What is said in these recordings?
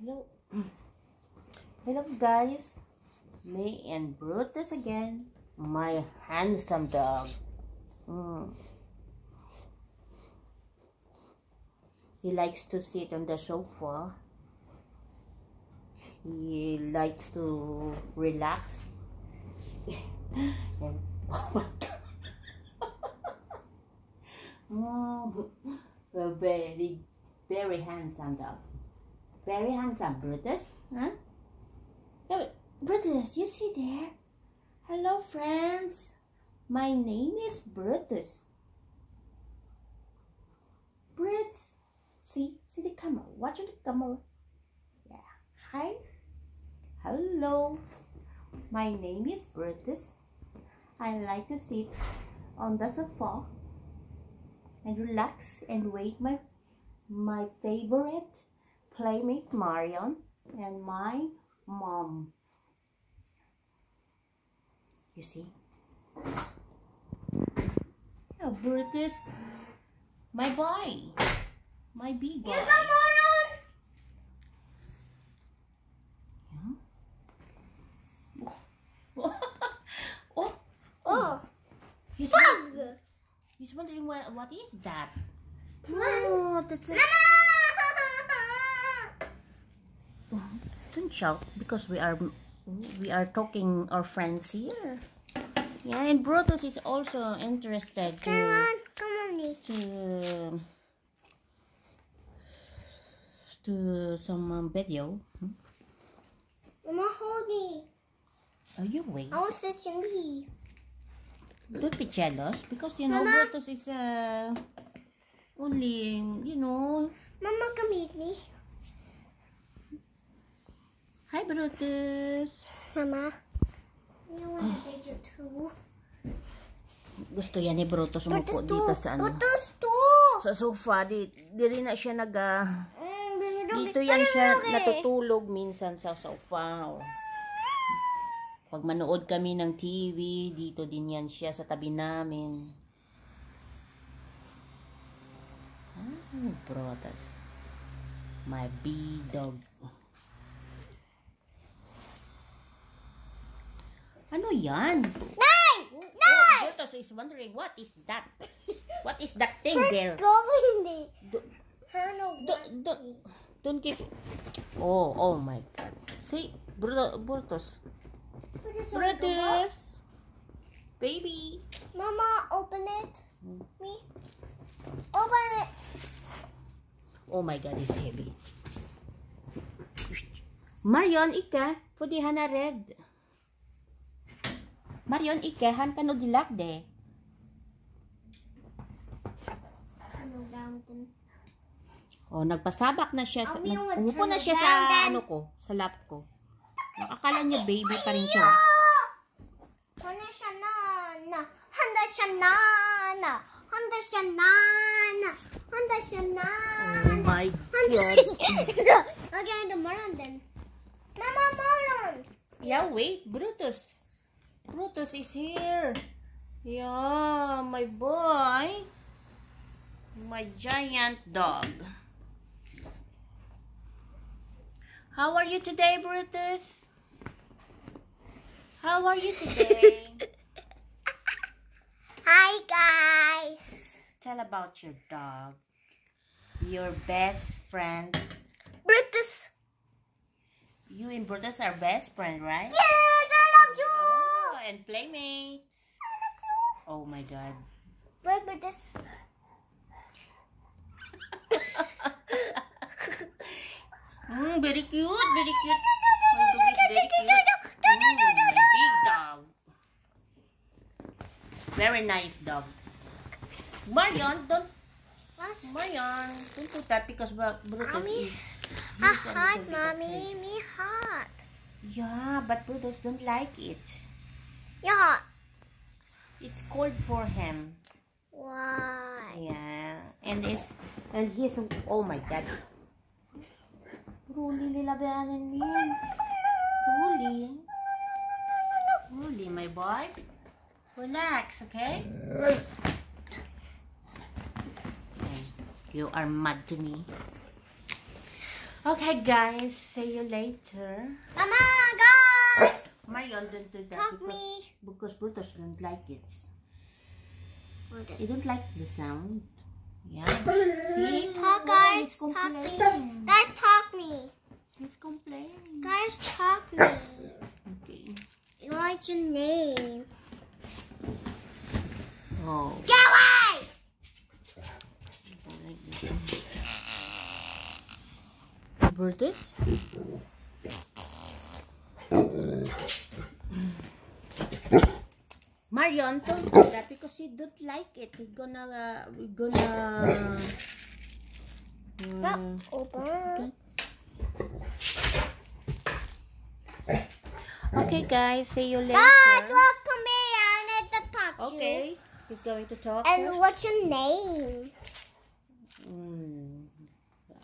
Hello. Hello guys. Me and Brutus again. My handsome dog. Mm. He likes to sit on the sofa. He likes to relax. oh my god. mm, a very, very handsome dog. Very handsome, Brutus. Huh? Yeah, Brutus, you see there? Hello, friends. My name is Brutus. Brutus. See, see the camera. Watch the camera. Yeah. Hi. Hello. My name is Brutus. I like to sit on the sofa and relax and wait my my favorite playmate Marion and my mom. You see? Yeah, Brutus, my boy, my big boy. Yeah. Oh. Oh. oh, Oh, he's, pug! he's wondering what, what is that? Mama! Oh, that's a, don't shout because we are we are talking our friends here. Yeah, and Brutus is also interested Come to on, come on, me. to to some um, video. Hmm? Mama, hold me. Oh, you waiting? I want to me. Don't be jealous because you know Mama. Brutus is uh, only you know. Mama, come eat me. Hi Brutus. Mama. You want a picture too? Gusto yan ni Brutus umupo Butas dito to. sa ano. Butas to. Sa sofa. Di, di rin na siya nag Mm, binidog Dito ito yan siya natutulog minsan sa sofa. O. Pag manood kami ng TV, dito din yan siya sa tabi namin. Ah, Brutus. My big dog. Ano yan? Nay! Oh, Nay! oh, Brutus is wondering, what is that? What is that thing there? Go hindi. Do- Her no. Don't, give Oh, oh my God. See, Brutus. Brutus. Baby. Mama, open it. Me. Open it. Oh my God, it's heavy. Marion, ika, pudihan na red. Marion, ika, han ka no dilak de. Ano Oh, nagpasabak na siya. Oh, want Umupo na siya sa ano ko, sa lap ko. Akala niya baby pa rin siya. Handa siya na na. Handa siya na na. Handa siya na na. Handa siya na Oh na. my Handa God. Okay, the moron then. Mama, moron. Yeah, wait, Brutus. Brutus is here. Yeah, my boy. My giant dog. How are you today, Brutus? How are you today? Hi, guys. Tell about your dog. Your best friend. Brutus. You and Brutus are best friend, right? Yes, and playmates. Oh my god. Wait, Brutus. Mm, very cute, very cute. My dog is very cute. Mm, big dog. Very nice dog. Marion, don't? Marion, don't put that because Bru- Brutus is... A hot, mommy. Me hot. Yeah, but Brutus don't like it. Hot. It's cold for him. Why? Yeah, and it's and he's oh my god. Ruli lilabanan yan. Ruli. Ruli, my boy. Relax, okay? You are mad to me. Okay, guys. See you later. Mama, guys, Marion, don't do that talk because, me. because Brutus don't like it. He don't like the sound. Yeah. See? Talk, guys. Talk me. Guys, talk me. He's complaining. Guys, talk me. Okay. What's your name? Oh. Get away! Like. Brutus? Marion, don't do that because he don't like it. He gonna, uh, we gonna. Uh, Open. okay, guys. See you later. Guys, look to me. I need to talk to you. Okay. He's going to talk. And first. what's your name? Mm,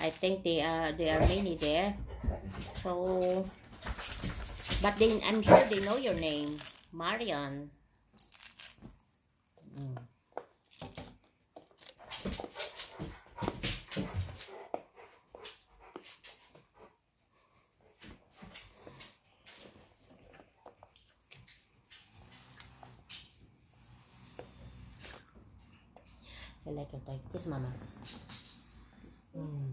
I think they are there are many there. So, but then I'm sure they know your name, Marion. Mm. I like it like this, Mama. Mm.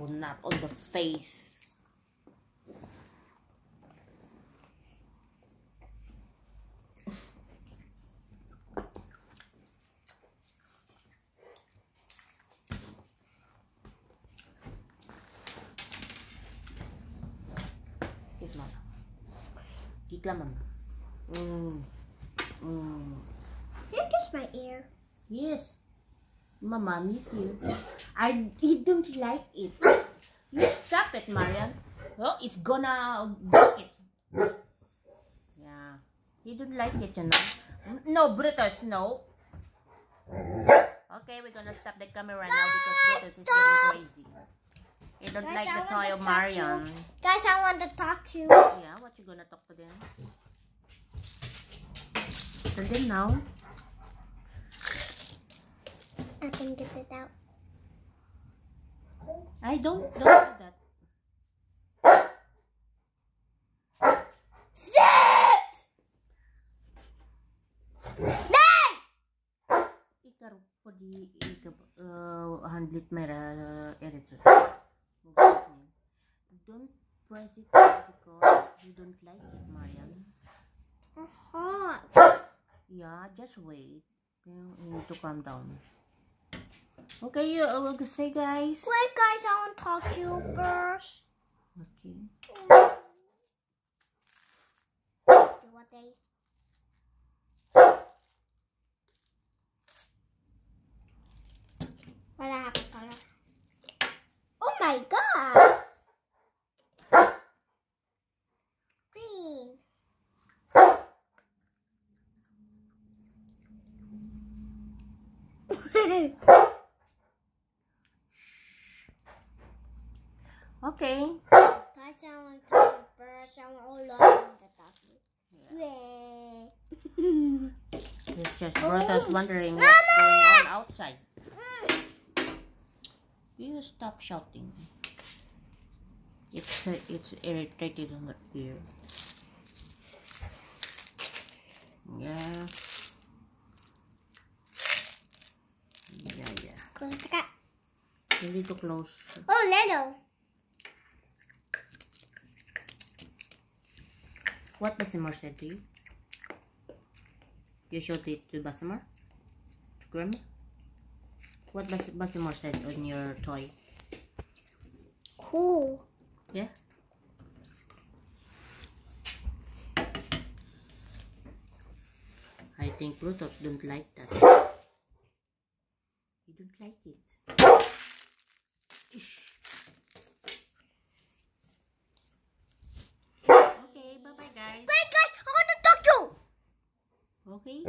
Oh, not on the face. Kiss Mama. Kick lang, Mama. Mm. Mm. You kiss my ear. Yes. Mama miss you. I he don't like it. You stop it, Marian. Oh, it's gonna break it. Yeah. He don't like it, you know. No, Brutus, no. Okay, we're gonna stop the camera now because Brutus is getting crazy. He don't Guys, like I the toy to of talk to you. Guys, I want to talk to you. Yeah, what you gonna talk to them? Tell them now. I can get it out. I don't don't do that. Sit! Nay! Ikar på de ikke uh, han litt mer uh, irritert. Don't press it because you don't like it, Marian. Hot. Yeah, just wait. You need to calm down. Okay, you uh, will say guys. Wait, guys, I want to talk to you first. Okay. What day? What I have to color? Oh my gosh! Green. Okay. Guys, I want to talk to. I want all to talk. Yeah. It's just worth us wondering what's going on outside. You stop shouting. It's uh, it's irritated on the ear. Yeah. Yeah, yeah. Close the. You need to close. Oh, little. What Bestemor said to you? You showed it to Bestemor? To Grandma? What Bas Bestemor said on your toy? Cool. Yeah? I think Brutus don't like that. He don't like it. Ish. Okay, bye-bye guys. Wait, guys, I want to talk to you. Okay.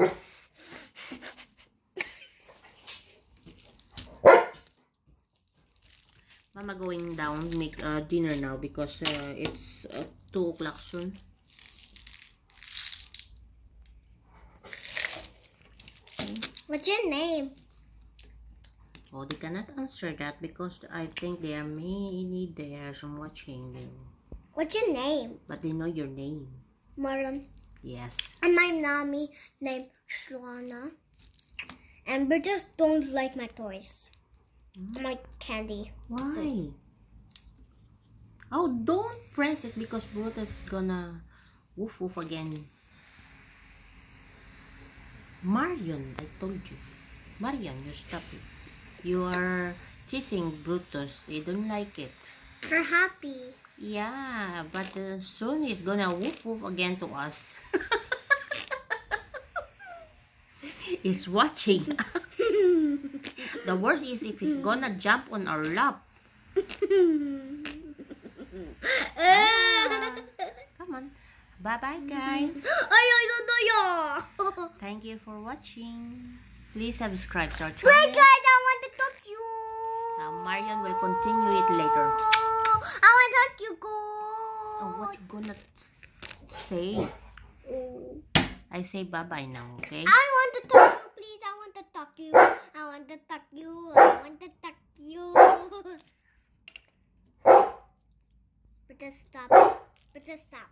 Mama going down make uh, dinner now because uh, it's uh, 2 o'clock soon. What's your name? Oh, they cannot answer that because I think there are many there some watching you. What's your name? But they know your name. Marlon. Yes. And my mommy named Shlana. And we just don't like my toys. Hmm? My candy. Why? Oh, don't press it because Brutus gonna woof woof again. Marion, I told you. Marion, you stop it. You are teasing Brutus. He don't like it. We're happy. Yeah, but uh, soon he's gonna woof woof again to us. he's watching. The worst is if he's gonna jump on our lap. Come on. Bye bye, guys. Thank you for watching. Please subscribe to our channel. guys, I want to talk to you. Now, Marion will continue it later. Oh, I want to talk you. Go. Oh, what you gonna say? Oh. I say bye bye now, okay? I want to talk you, please. I want to talk you. I want to talk you. I want to talk you. Just stop. Just stop.